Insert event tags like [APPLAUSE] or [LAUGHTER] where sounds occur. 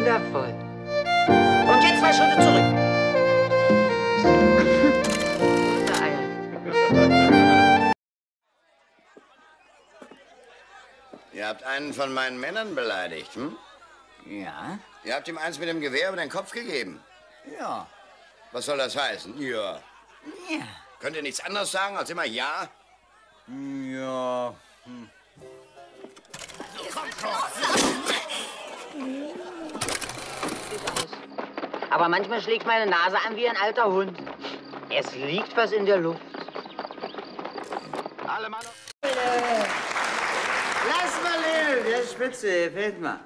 wundervoll. Und jetzt zwei Schritte zurück. Eier. [LAUGHS] Ihr habt einen von meinen Männern beleidigt, hm? Ja? Ihr habt ihm eins mit dem Gewehr über den Kopf gegeben. Ja. Was soll das heißen? Ja. Ja. Könnt ihr nichts anderes sagen als immer ja? Ja. Aber manchmal schlägt meine Nase an wie ein alter Hund. Es liegt was in der Luft. Alle Mann. Lass mal leben, der ist spitze, fällt mal.